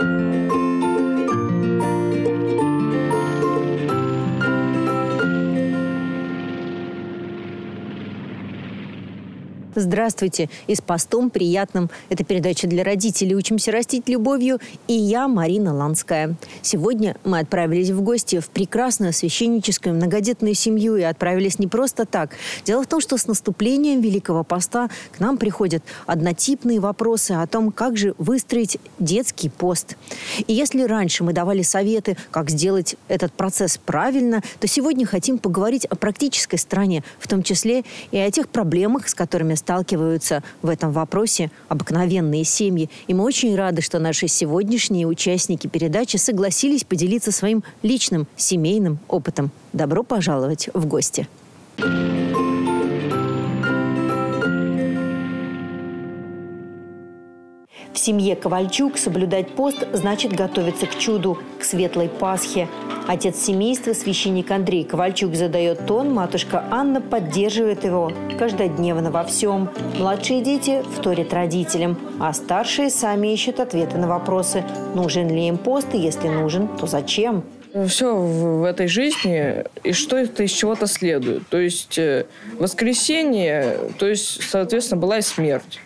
Música Здравствуйте! И с постом приятным. Это передача для родителей «Учимся растить любовью» и я, Марина Ланская. Сегодня мы отправились в гости в прекрасную священническую многодетную семью и отправились не просто так. Дело в том, что с наступлением Великого Поста к нам приходят однотипные вопросы о том, как же выстроить детский пост. И если раньше мы давали советы, как сделать этот процесс правильно, то сегодня хотим поговорить о практической стороне, в том числе и о тех проблемах, с которыми сталкиваются в этом вопросе обыкновенные семьи. И мы очень рады, что наши сегодняшние участники передачи согласились поделиться своим личным семейным опытом. Добро пожаловать в гости. В семье Ковальчук соблюдать пост значит готовиться к чуду, к светлой Пасхе. Отец семейства, священник Андрей Ковальчук, задает тон, матушка Анна поддерживает его каждодневно во всем. Младшие дети вторят родителям, а старшие сами ищут ответы на вопросы, нужен ли им пост, и если нужен, то зачем все в этой жизни, и что это из чего-то следует. То есть э, воскресенье, то есть, соответственно, была и смерть.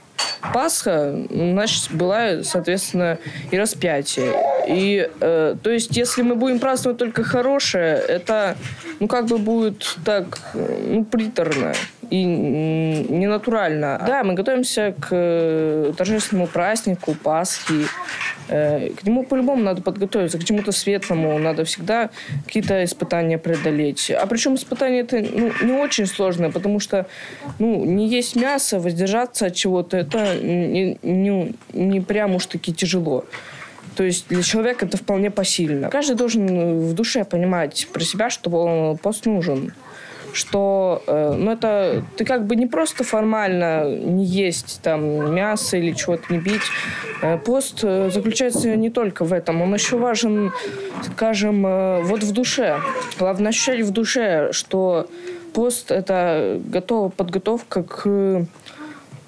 Пасха, значит, была, соответственно, и распятие. И, э, то есть, если мы будем праздновать только хорошее, это, ну, как бы будет так, ну, приторно и ненатурально. Да, мы готовимся к э, торжественному празднику Пасхи. Э, к нему по-любому надо подготовиться, к чему-то светлому. Надо всегда какие-то испытания преодолеть. А причем испытания это ну, не очень сложное, потому что ну, не есть мясо, воздержаться от чего-то, это не, не, не прям уж таки тяжело. То есть для человека это вполне посильно. Каждый должен в душе понимать про себя, что пост нужен что э, ну, это ты как бы не просто формально не есть там мясо или чего-то не бить. Э, пост э, заключается не только в этом. Он еще важен, скажем, э, вот в душе. Главное ощущать в душе, что пост – это готова подготовка к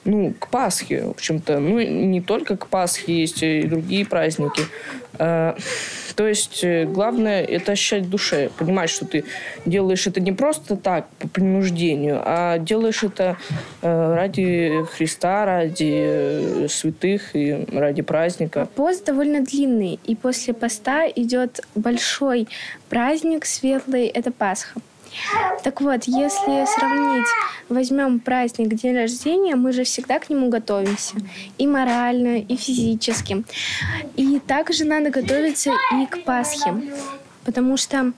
ну, к Пасхе, в общем-то. Ну, не только к Пасхе, есть и другие праздники. Э, то есть э, главное это ощущать душе, понимать, что ты делаешь это не просто так, по принуждению, а делаешь это э, ради Христа, ради святых и ради праздника. Пост довольно длинный, и после поста идет большой праздник светлый, это Пасха. Так вот, если сравнить, возьмем праздник день рождения, мы же всегда к нему готовимся. И морально, и физически. И также надо готовиться и к Пасхе. Потому что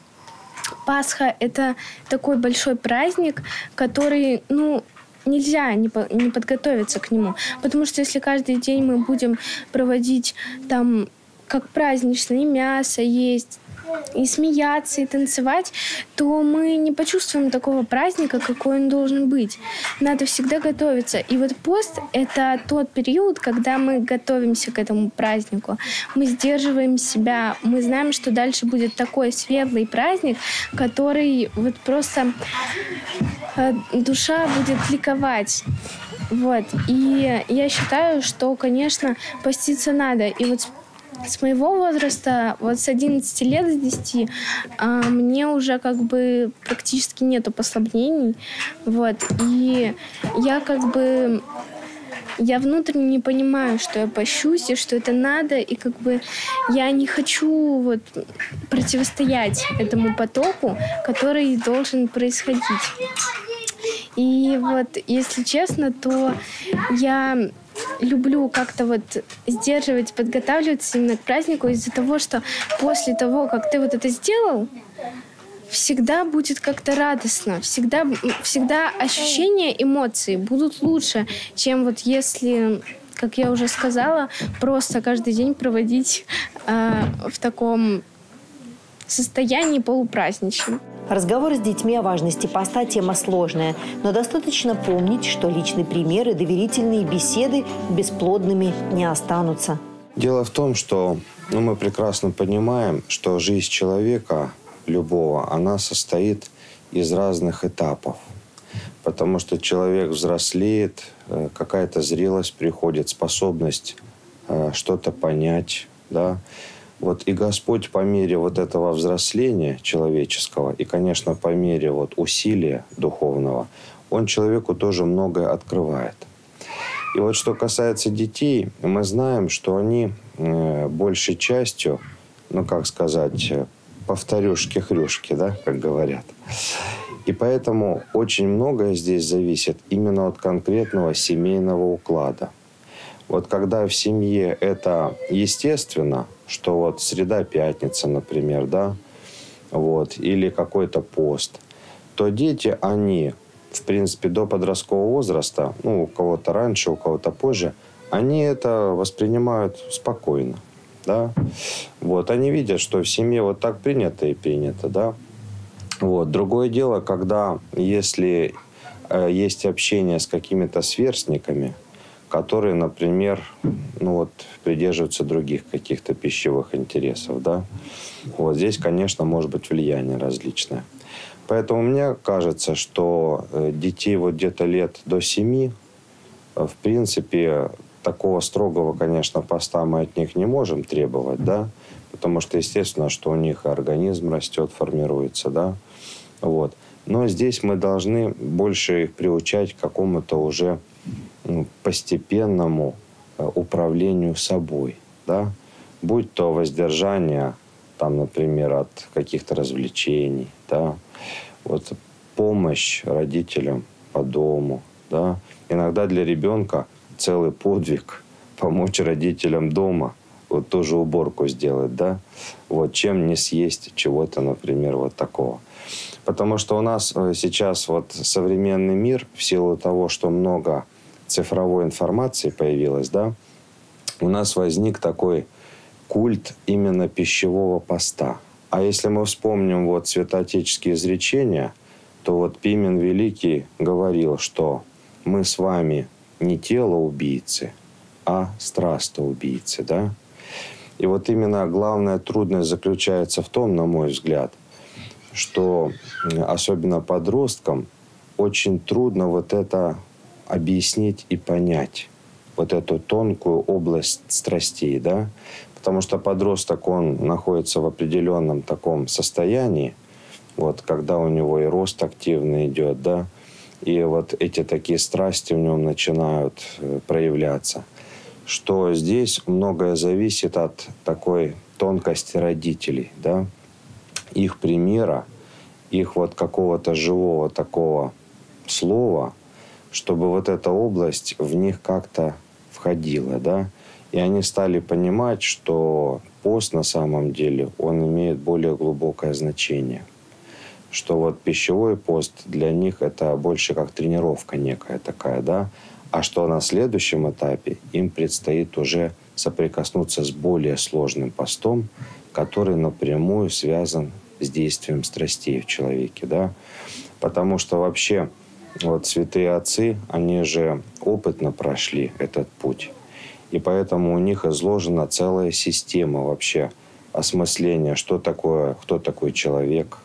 Пасха — это такой большой праздник, который, ну, нельзя не, по, не подготовиться к нему. Потому что если каждый день мы будем проводить там как праздничное мясо есть, и смеяться, и танцевать, то мы не почувствуем такого праздника, какой он должен быть. Надо всегда готовиться. И вот пост — это тот период, когда мы готовимся к этому празднику. Мы сдерживаем себя, мы знаем, что дальше будет такой светлый праздник, который вот просто э, душа будет ликовать. Вот. И я считаю, что, конечно, поститься надо. И вот с моего возраста, вот с 11 лет, с 10, а, мне уже как бы практически нету послаблений. Вот. И я как бы я внутренне не понимаю, что я пощусь и что это надо, и как бы я не хочу вот противостоять этому потоку, который должен происходить. И вот, если честно, то я люблю как-то вот сдерживать, подготавливаться именно к празднику из-за того, что после того, как ты вот это сделал, всегда будет как-то радостно, всегда, всегда ощущения, эмоции будут лучше, чем вот если, как я уже сказала, просто каждый день проводить э, в таком состоянии полупраздничном. Разговор с детьми о важности поста – тема сложная, но достаточно помнить, что личный пример и доверительные беседы бесплодными не останутся. Дело в том, что ну, мы прекрасно понимаем, что жизнь человека, любого, она состоит из разных этапов. Потому что человек взрослеет, э, какая-то зрелость приходит, способность э, что-то понять, да. Вот и Господь по мере вот этого взросления человеческого и, конечно, по мере вот усилия духовного, Он человеку тоже многое открывает. И вот что касается детей, мы знаем, что они э, большей частью, ну как сказать, повторюшки-хрюшки, да, как говорят. И поэтому очень многое здесь зависит именно от конкретного семейного уклада. Вот когда в семье это естественно, что вот среда, пятница, например, да, вот, или какой-то пост, то дети, они, в принципе, до подросткового возраста, ну, у кого-то раньше, у кого-то позже, они это воспринимают спокойно, да. Вот, они видят, что в семье вот так принято и принято, да. Вот. Другое дело, когда, если э, есть общение с какими-то сверстниками, которые, например, ну вот, придерживаются других каких-то пищевых интересов, да, вот здесь, конечно, может быть влияние различное. Поэтому мне кажется, что э, детей вот где-то лет до семи, э, в принципе, такого строгого, конечно, поста мы от них не можем требовать, да, потому что, естественно, что у них организм растет, формируется, да, вот. Но здесь мы должны больше их приучать к какому-то уже ну, постепенному э, управлению собой, да, будь то воздержание, там, например, от каких-то развлечений, да, вот помощь родителям по дому, да, иногда для ребенка целый подвиг помочь родителям дома, вот тоже уборку сделать, да, вот чем не съесть чего-то, например, вот такого. Потому что у нас э, сейчас вот современный мир, в силу того, что много цифровой информации появилось, да, у нас возник такой культ именно пищевого поста. А если мы вспомним вот святоотеческие изречения, то вот Пимен Великий говорил, что мы с вами не тело убийцы, а страстоубийцы, да? И вот именно главная трудность заключается в том, на мой взгляд, что особенно подросткам очень трудно вот это объяснить и понять, вот эту тонкую область страстей, да, потому что подросток, он находится в определенном таком состоянии, вот, когда у него и рост активно идет, да, и вот эти такие страсти в нем начинают э, проявляться, что здесь многое зависит от такой тонкости родителей, да, их примера, их вот какого-то живого такого слова, чтобы вот эта область в них как-то входила, да, и они стали понимать, что пост на самом деле, он имеет более глубокое значение. Что вот пищевой пост для них это больше как тренировка некая такая, да, а что на следующем этапе им предстоит уже соприкоснуться с более сложным постом, который напрямую связан с действием страстей в человеке, да, потому что вообще вот святые отцы, они же опытно прошли этот путь, и поэтому у них изложена целая система вообще осмысления, что такое, кто такой человек,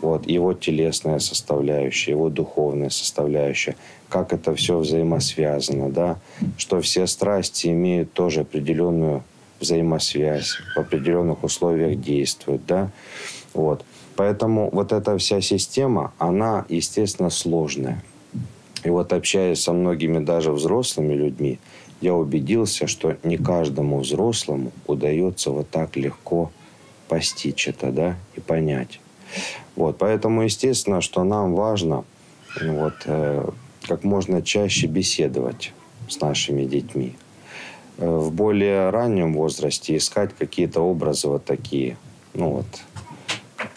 вот, его телесная составляющая, его духовная составляющая, как это все взаимосвязано, да, что все страсти имеют тоже определенную взаимосвязь, в определенных условиях действуют, да, вот. Поэтому вот эта вся система, она, естественно, сложная. И вот общаясь со многими даже взрослыми людьми, я убедился, что не каждому взрослому удается вот так легко постичь это, да, и понять. Вот, поэтому, естественно, что нам важно вот, э, как можно чаще беседовать с нашими детьми. Э, в более раннем возрасте искать какие-то образы вот такие, ну вот,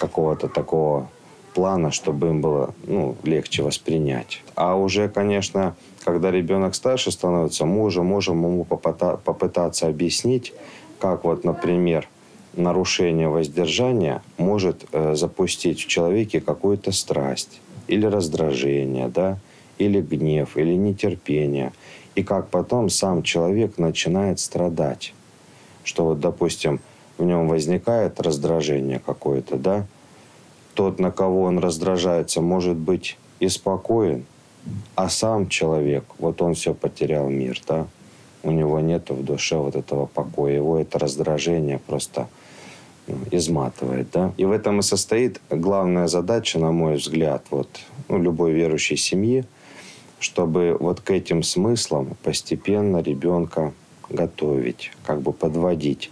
какого-то такого плана, чтобы им было ну, легче воспринять. А уже, конечно, когда ребенок старше становится, мы уже можем ему попытаться объяснить, как вот, например, нарушение воздержания может э, запустить в человеке какую-то страсть или раздражение, да, или гнев, или нетерпение. И как потом сам человек начинает страдать. Что вот, допустим, в нем возникает раздражение какое-то, да, тот, на кого он раздражается, может быть и спокоен, а сам человек, вот он все потерял мир, да, у него нет в душе вот этого покоя. Его это раздражение просто ну, изматывает. Да? И в этом и состоит главная задача, на мой взгляд, вот, ну, любой верующей семьи, чтобы вот к этим смыслам постепенно ребенка готовить, как бы подводить.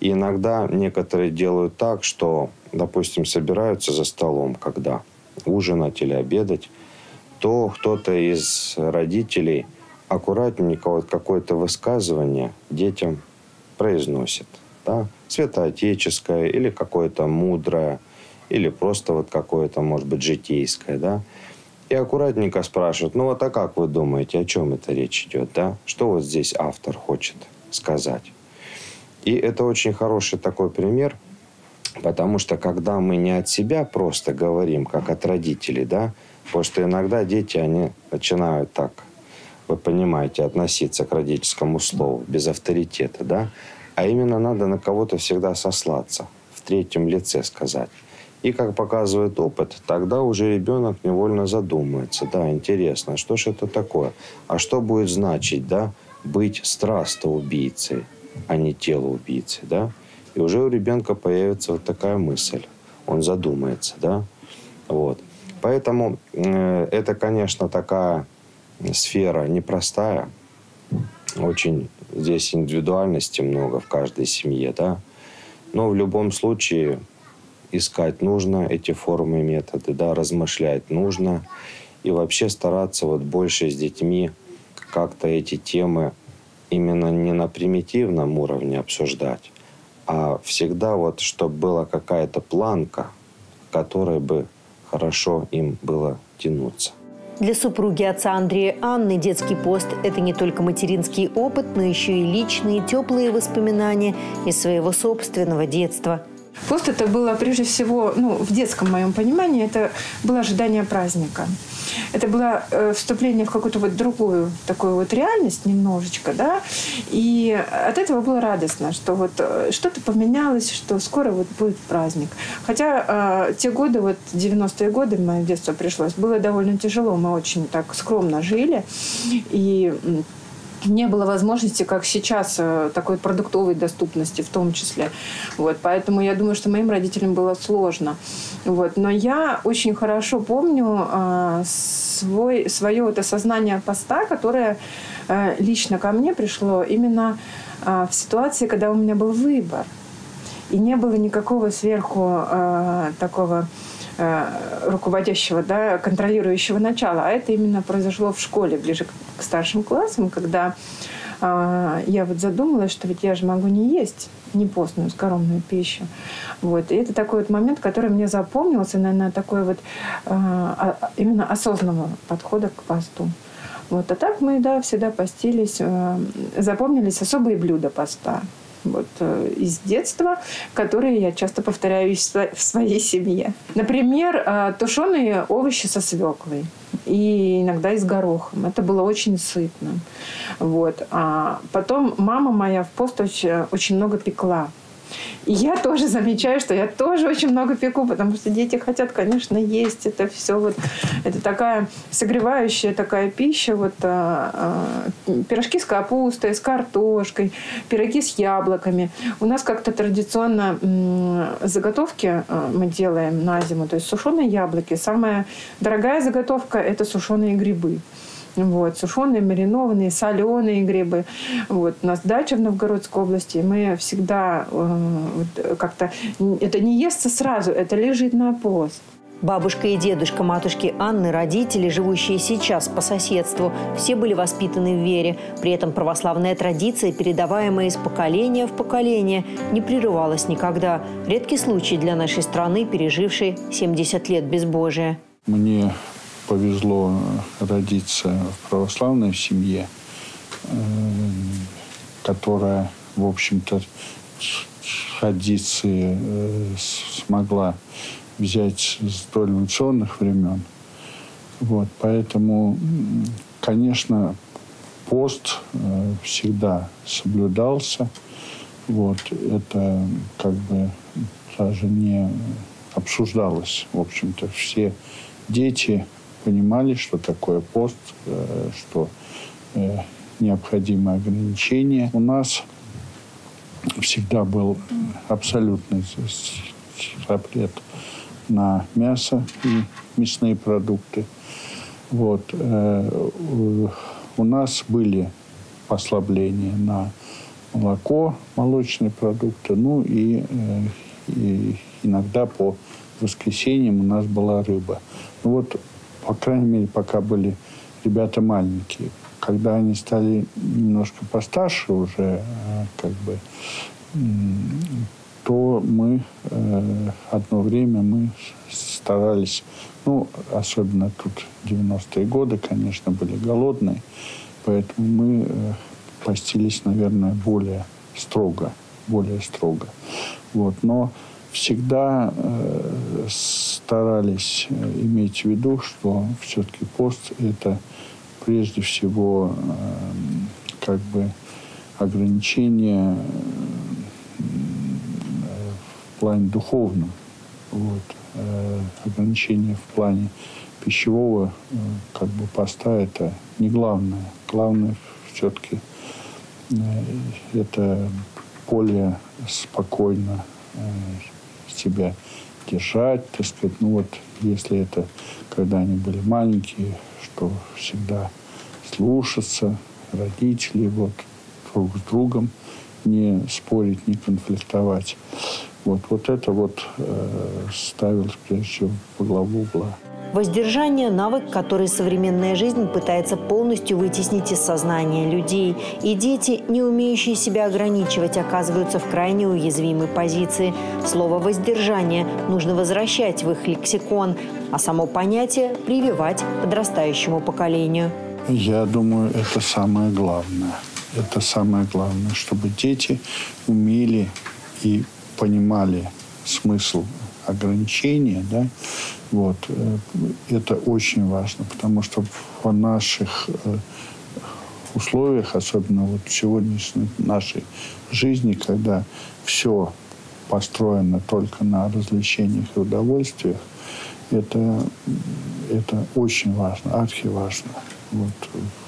И иногда некоторые делают так, что, допустим, собираются за столом, когда ужинать или обедать, то кто-то из родителей аккуратненько вот какое-то высказывание детям произносит. Да? Святоотеческое или какое-то мудрое, или просто вот какое-то, может быть, житейское. Да? И аккуратненько спрашивают, ну вот а как вы думаете, о чем это речь идет? Да? Что вот здесь автор хочет сказать? И это очень хороший такой пример, потому что когда мы не от себя просто говорим, как от родителей, да, потому что иногда дети, они начинают так, вы понимаете, относиться к родительскому слову без авторитета, да, а именно надо на кого-то всегда сослаться, в третьем лице сказать. И, как показывает опыт, тогда уже ребенок невольно задумается. Да, интересно, что же это такое? А что будет значить, да, быть страстоубийцей, а не телоубийцей, да? И уже у ребенка появится вот такая мысль. Он задумается, да? Вот. Поэтому э, это, конечно, такая сфера непростая. Очень здесь индивидуальности много в каждой семье, да? Но в любом случае искать нужно эти формы и методы, да, размышлять нужно. И вообще стараться вот больше с детьми как-то эти темы именно не на примитивном уровне обсуждать, а всегда вот, чтобы была какая-то планка, которой бы хорошо им было тянуться. Для супруги отца Андрея Анны детский пост – это не только материнский опыт, но еще и личные теплые воспоминания из своего собственного детства – Пост это было прежде всего, ну, в детском моем понимании, это было ожидание праздника. Это было э, вступление в какую-то вот другую такую вот реальность немножечко, да, и от этого было радостно, что вот э, что-то поменялось, что скоро вот будет праздник. Хотя э, те годы, вот 90-е годы, мое детство пришлось, было довольно тяжело, мы очень так скромно жили, и не было возможности, как сейчас, э, такой продуктовой доступности в том числе. Вот, поэтому я думаю, что моим родителям было сложно. Вот, но я очень хорошо помню э, свой, свое вот осознание поста, которое э, лично ко мне пришло именно э, в ситуации, когда у меня был выбор. И не было никакого сверху э, такого руководящего, да, контролирующего начала. А это именно произошло в школе, ближе к старшим классам, когда э, я вот задумалась, что ведь я же могу не есть не постную, скоромную пищу. Вот. И это такой вот момент, который мне запомнился, наверное, такой вот э, именно осознанного подхода к посту. Вот. А так мы, да, всегда постились, э, запомнились особые блюда поста вот, э, из детства, которые я часто повторяю в своей семье. Например, э, тушеные овощи со свеклой и иногда и с горохом. Это было очень сытно. Вот. А потом мама моя в пост очень, очень много пекла. И я тоже замечаю, что я тоже очень много пеку, потому что дети хотят, конечно, есть это все. Вот, это такая согревающая такая пища. Вот, а, а, пирожки с капустой, с картошкой, пироги с яблоками. У нас как-то традиционно м, заготовки а, мы делаем на зиму. То есть сушеные яблоки. Самая дорогая заготовка – это сушеные грибы. Вот, сушеные, маринованные, соленые грибы. Вот. У нас дача в Новгородской области. Мы всегда э, вот, как-то... Это не естся сразу, это лежит на пост. Бабушка и дедушка матушки Анны, родители, живущие сейчас по соседству, все были воспитаны в вере. При этом православная традиция, передаваемая из поколения в поколение, не прерывалась никогда. Редкий случай для нашей страны, пережившей 70 лет безбожия. Мне повезло родиться в православной семье, э, которая, в общем-то, традиции э, смогла взять с дореволюционных времен. Вот, поэтому, конечно, пост э, всегда соблюдался. Вот, это как бы даже не обсуждалось. В общем-то, все дети понимали, что такое пост, э, что э, необходимые ограничения. У нас всегда был абсолютный запрет на мясо и мясные продукты. Вот. Э, у нас были послабления на молоко, молочные продукты, ну и, и иногда по воскресеньям у нас была рыба. Вот, по крайней мере, пока были ребята маленькие. Когда они стали немножко постарше уже, э, как бы, то мы э, одно время мы старались, ну, особенно тут 90-е годы, конечно, были голодные, поэтому мы э, постились, наверное, более строго, более строго. Вот, но всегда э, старались э, иметь в виду, что все-таки пост это прежде всего э, как бы ограничение в плане духовном. Вот. Э, ограничение в плане пищевого э, как бы поста это не главное. Главное все-таки э, это более спокойно себя держать, так сказать. Ну вот, если это, когда они были маленькие, что всегда слушаться родителей, вот, друг с другом не спорить, не конфликтовать. Вот, вот это вот э, ставилось прежде всего во главу угла. Воздержание – навык, который современная жизнь пытается полностью вытеснить из сознания людей. И дети, не умеющие себя ограничивать, оказываются в крайне уязвимой позиции. Слово «воздержание» нужно возвращать в их лексикон, а само понятие – прививать подрастающему поколению. Я думаю, это самое главное. Это самое главное, чтобы дети умели и понимали смысл ограничения, да, вот, э, это очень важно, потому что в наших э, условиях, особенно вот в сегодняшней нашей жизни, когда все построено только на развлечениях и удовольствиях, это, это очень важно, архиважно вот,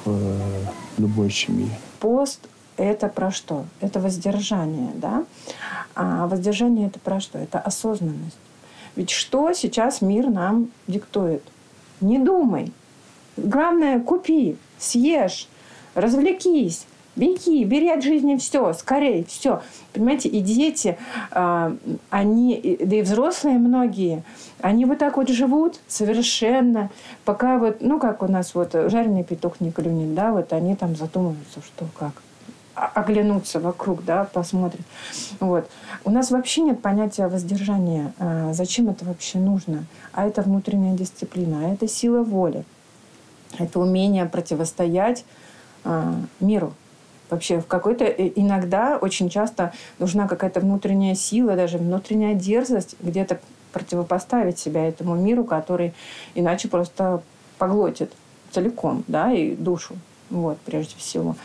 в э, любой семье. Пост – это про что? Это воздержание, да? А воздержание – это про что? Это осознанность. Ведь что сейчас мир нам диктует? Не думай. Главное, купи, съешь, развлекись, беги, бери от жизни все, скорее, все. Понимаете, и дети, а, они, да и взрослые многие, они вот так вот живут совершенно, пока вот, ну, как у нас вот жареный петух не клюнет, да, вот они там задумываются, что как оглянуться вокруг, да, посмотрят. Вот. У нас вообще нет понятия воздержания. А, зачем это вообще нужно? А это внутренняя дисциплина, а это сила воли. Это умение противостоять а, миру. Вообще в какой-то э, иногда очень часто нужна какая-то внутренняя сила, даже внутренняя дерзость где-то противопоставить себя этому миру, который иначе просто поглотит целиком, да, и душу, вот, прежде всего.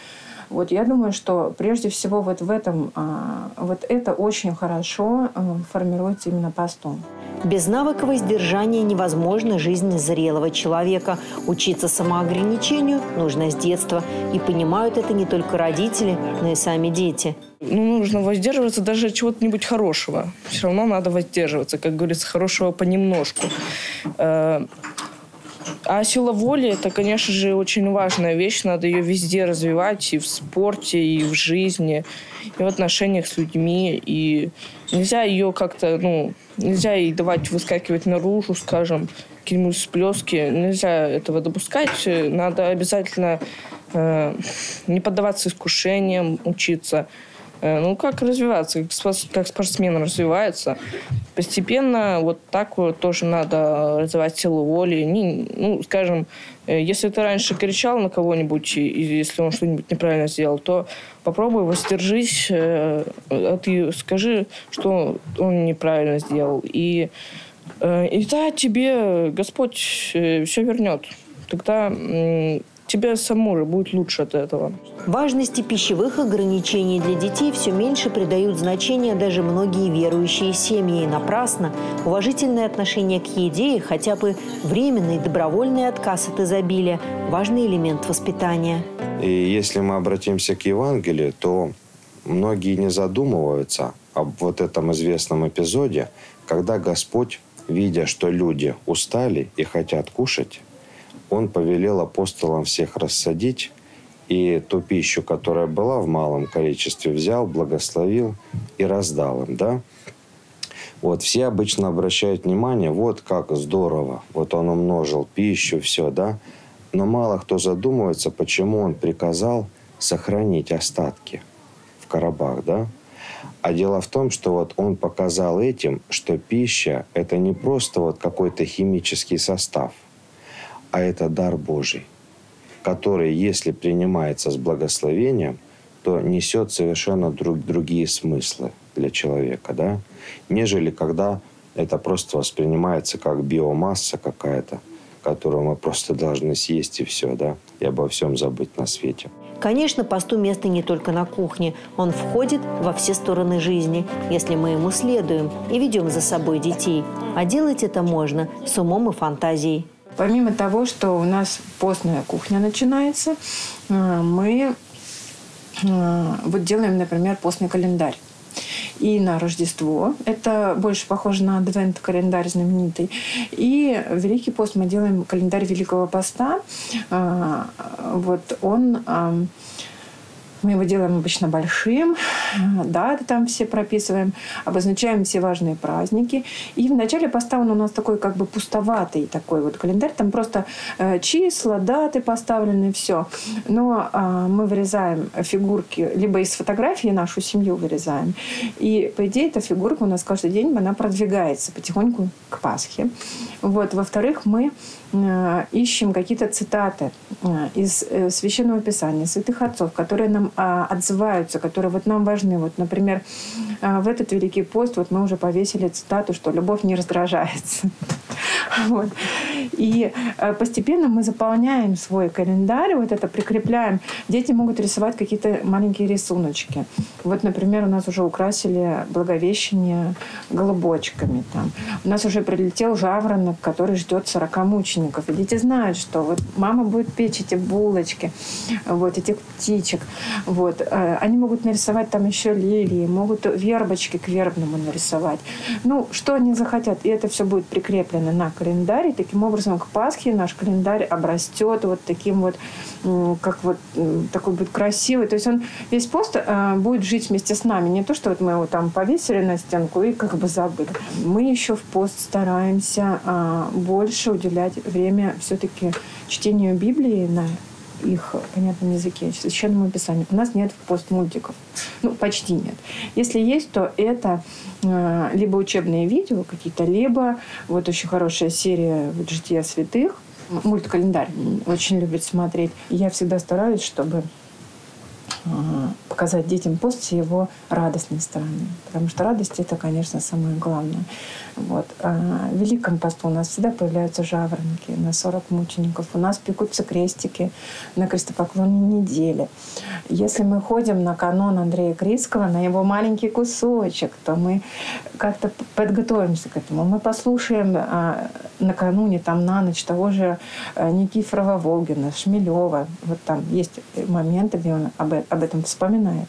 Вот я думаю, что прежде всего вот в этом, а, вот это очень хорошо а, формируется именно постом. Без навыка воздержания невозможна жизнь зрелого человека. Учиться самоограничению нужно с детства. И понимают это не только родители, но и сами дети. Ну, нужно воздерживаться даже чего-нибудь хорошего. Все равно надо воздерживаться, как говорится, хорошего понемножку. А сила воли – это, конечно же, очень важная вещь. Надо ее везде развивать, и в спорте, и в жизни, и в отношениях с людьми. И нельзя ее как-то, ну, нельзя ей давать выскакивать наружу, скажем, какие-нибудь всплески. Нельзя этого допускать. Надо обязательно э, не поддаваться искушениям, учиться – ну, как развиваться, как спортсмен развивается. Постепенно вот так вот тоже надо развивать силу воли. Не, ну, скажем, э, если ты раньше кричал на кого-нибудь, и если он что-нибудь неправильно сделал, то попробуй воздержись, э, а ты скажи, что он неправильно сделал. И, и да, тебе Господь все вернет. Тогда тебе самому же будет лучше от этого. Важности пищевых ограничений для детей все меньше придают значения даже многие верующие семьи. И напрасно уважительное отношение к еде и хотя бы временный добровольный отказ от изобилия – важный элемент воспитания. И если мы обратимся к Евангелию, то многие не задумываются об вот этом известном эпизоде, когда Господь, видя, что люди устали и хотят кушать, Он повелел апостолам всех рассадить и ту пищу, которая была в малом количестве, взял, благословил и раздал им, да? Вот все обычно обращают внимание, вот как здорово, вот он умножил пищу, все, да? Но мало кто задумывается, почему он приказал сохранить остатки в коробах, да? А дело в том, что вот он показал этим, что пища – это не просто вот какой-то химический состав, а это дар Божий, который, если принимается с благословением, то несет совершенно друг, другие смыслы для человека, да, нежели когда это просто воспринимается как биомасса какая-то, которую мы просто должны съесть и все, да, и обо всем забыть на свете. Конечно, посту место не только на кухне. Он входит во все стороны жизни, если мы ему следуем и ведем за собой детей. А делать это можно с умом и фантазией. Помимо того, что у нас постная кухня начинается, э, мы э, вот делаем, например, постный календарь и на Рождество. Это больше похоже на адвент-календарь знаменитый. И Великий пост мы делаем календарь Великого поста. А, вот он мы его делаем обычно большим, даты там все прописываем, обозначаем все важные праздники. И в начале поста он у нас такой как бы пустоватый такой вот календарь. Там просто э, числа, даты поставлены, все. Но э, мы вырезаем фигурки, либо из фотографии нашу семью вырезаем. И, по идее, эта фигурка у нас каждый день, она продвигается потихоньку к Пасхе. Вот. Во-вторых, мы Э, ищем какие-то цитаты э, из э, Священного Писания, святых отцов, которые нам а, отзываются, которые вот нам важны. Вот, например, в этот Великий пост вот мы уже повесили цитату, что любовь не раздражается. Вот. И постепенно мы заполняем свой календарь, вот это прикрепляем. Дети могут рисовать какие-то маленькие рисуночки. Вот, например, у нас уже украсили Благовещение голубочками. Там. У нас уже прилетел жаворонок, который ждет 40 мучеников. И дети знают, что вот мама будет печь эти булочки, вот этих птичек. Вот. Э, они могут нарисовать там еще лилии, могут вербочки к вербному нарисовать. Ну, что они захотят. И это все будет прикреплено на календарь. Таким образом к Пасхе наш календарь обрастет вот таким вот, как вот такой будет красивый. То есть он весь пост э, будет жить вместе с нами. Не то, что вот мы его там повесили на стенку и как бы забыли. Мы еще в пост стараемся а, больше уделять время все-таки чтению Библии на их понятном языке, священному писанию. У нас нет постмультиков. Ну, почти нет. Если есть, то это э, либо учебные видео какие-то, либо вот очень хорошая серия «Жития святых», мульткалендарь очень любит смотреть. Я всегда стараюсь, чтобы показать детям пост с его радостной стороны. Потому что радость – это, конечно, самое главное. Вот. А в Великом посту у нас всегда появляются жаворонки на 40 мучеников. У нас пекутся крестики на крестопоклонной неделе. Если мы ходим на канон Андрея Крицкого, на его маленький кусочек, то мы как-то подготовимся к этому. Мы послушаем а, накануне, там, на ночь того же а, Никифорова Волгина, Шмелева. Вот там есть моменты, где он об, об этом вспоминает.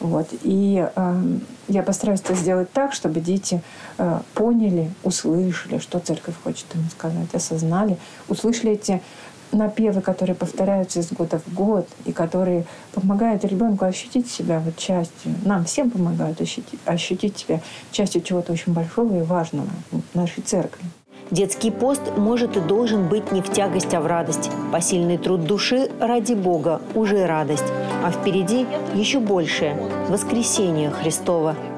Вот. И э, я постараюсь это сделать так, чтобы дети э, поняли, услышали, что церковь хочет им сказать, осознали, услышали эти напевы, которые повторяются из года в год, и которые помогают ребенку ощутить себя вот частью, нам всем помогают ощутить, ощутить себя частью чего-то очень большого и важного нашей церкви. Детский пост может и должен быть не в тягость, а в радость. Посильный труд души ради Бога уже радость. А впереди еще большее – воскресение Христова –